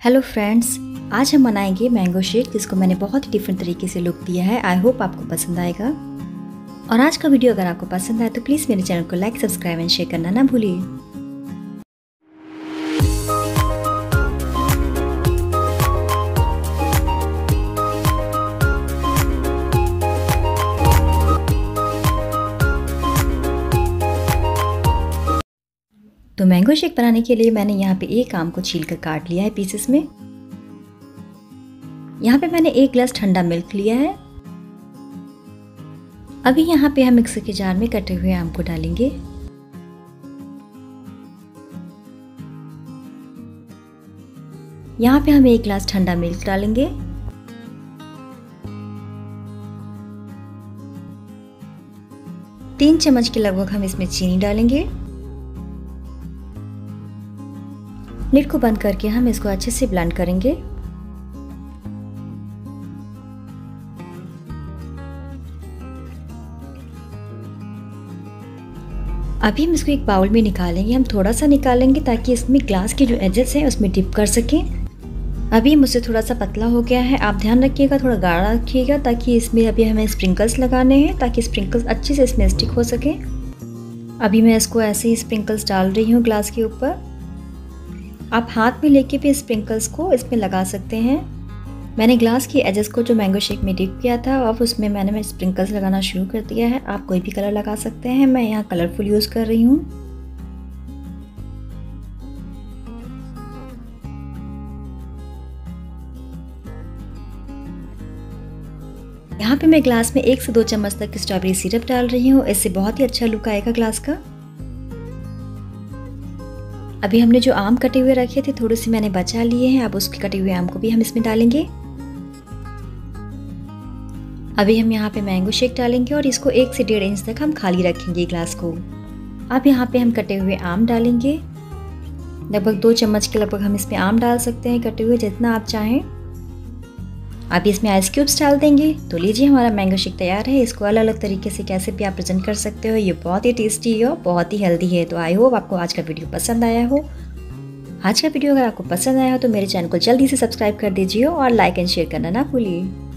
Hello friends आज हम बनाएँगे मैंगो शेक जिसको मैंने बहुत ही डिफरेंट तरीके से लुक दिया है। आई होप आपको पसंद आएगा। और आज का वीडियो अगर आपको पसंद आए तो प्लीज़ मेरे चैनल को लाइक सब्सक्राइब एंड शेयर करना ना भूलिए। तो मैंगो शेक बनाने के लिए मैंने यहाँ पे एक आम को छील कर काट लिया है पीसेस में। यहाँ पे मैंने एक गिलास ठंडा मिल्क लिया है। अभी यहाँ पे हम मिक्सर के जार में कटे हुए आम को डालेंगे। यहाँ पे हम एक गिलास ठंडा मिल्क डालेंगे। तीन चम्मच के लगभग हम इसमें चीनी डालेंगे। लिड को बंद करके हम इसको अच्छे से ब्लेंड करेंगे। अभी हम इसको एक बाउल में निकालेंगे। हम थोड़ा सा निकालेंगे ताकि इसमें ग्लास के जो एजेस हैं, उसमें डिप कर सकें। अभी मुझसे थोड़ा सा पतला हो गया है। आप ध्यान रखिएगा, थोड़ा गाढ़ा रखिएगा ताकि इसमें अभी हमें स्प्रिंकल्स लगाने हैं, ताकि स्प्रिंकल्स अच्छे से इसमें स्टिक हो सकें। अभी मैं इसको ऐसे ही स्प्रिंकल्स डाल रही हूँ ग्लास के ऊपर। आप हाथ में लेके भी स्प्रिंकल्स को इसमें लगा सकते हैं। मैंने ग्लास की एजेस को जो मैंगो शेक में डिप किया था, अब उसमें मैंने मैं स्प्रिंकल्स लगाना शुरू कर दिया है। आप कोई भी कलर लगा सकते हैं। मैं यहाँ कलरफुल यूज़ कर रही हूँ। यहाँ पे मैं ग्लास में एक से दो चम्मच तक स्ट्रॉबेरी सिरप डाल रही हूँ। इससे बहुत ही अच्छा लुक आएगा ग्लास का। अभी हमने जो आम कटे हुए रखे थे, थोड़े से मैंने बचा लिए हैं। अब उसके कटे हुए आम को भी हम इसमें डालेंगे। अभी हम यहाँ पे मैंगो शेक डालेंगे और इसको एक से डेढ़ इंच तक हम खाली रखेंगे ग्लास को। अब यहाँ पे हम कटे हुए आम डालेंगे। लगभग दो चम्मच के लगभग हम इसमें आम डाल सकते हैं कटे हुए, जितना आप चाहें। आप इसमें आइस क्यूब्स डाल देंगे। तो लीजिए, हमारा मैंगो शेक तैयार है। इसको अलग अलग तरीके से कैसे भी आप प्रेजेंट कर सकते हो, ये बहुत ही टेस्टी है और बहुत ही हेल्दी है। तो आई होप आपको आज का वीडियो पसंद आया हो। आज का वीडियो अगर आपको पसंद आया हो तो मेरे चैनल को जल्दी से सब्सक्राइब कर दीजिए और लाइक एंड शेयर करना ना भूलिए।